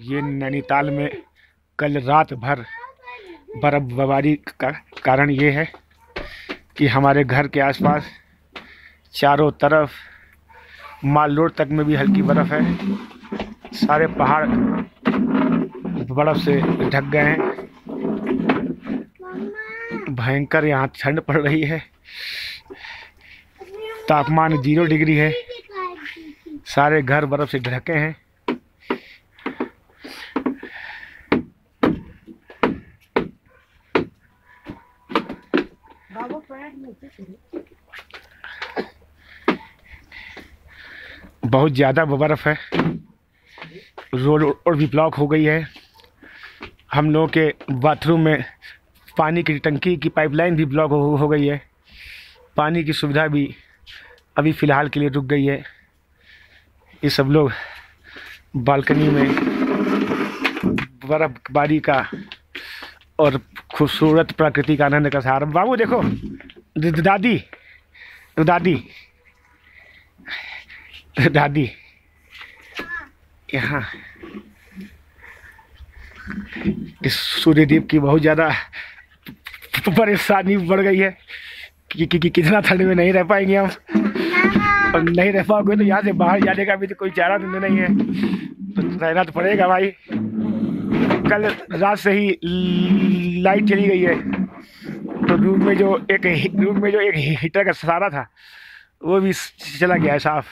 ये नैनीताल में कल रात भर बर्फबारी का कारण ये है कि हमारे घर के आसपास चारों तरफ़ माल रोड तक में भी हल्की बर्फ़ है। सारे पहाड़ बर्फ़ से ढक गए हैं। भयंकर यहाँ ठंड पड़ रही है। तापमान ज़ीरो डिग्री है। सारे घर बर्फ़ से ढके हैं। बहुत ज़्यादा बर्फ़ है। रोड और भी ब्लॉक हो गई है। हम लोगों के बाथरूम में पानी की टंकी की पाइपलाइन भी ब्लॉक हो, हो गई है। पानी की सुविधा भी अभी फ़िलहाल के लिए रुक गई है। ये सब लोग बालकनी में बर्फबारी का और खूबसूरत प्रकृति का आनंद का सहारा बाबू देखो दादी दादी दादी यहाँ। इस सूर्यदेव की बहुत ज़्यादा परेशानी बढ़ गई है कि, कि, कि कितना ठंड में नहीं रह पाएँगे हम। और नहीं रह पाओगे तो यहाँ से बाहर जाने का भी तो कोई चारा तो नहीं है। तो रहना तो पड़ेगा भाई। कल रात से ही लाइट चली गई है। तो रूम में जो एक रूम में जो एक हीटर का सहारा था, वो भी चला गया है साफ़।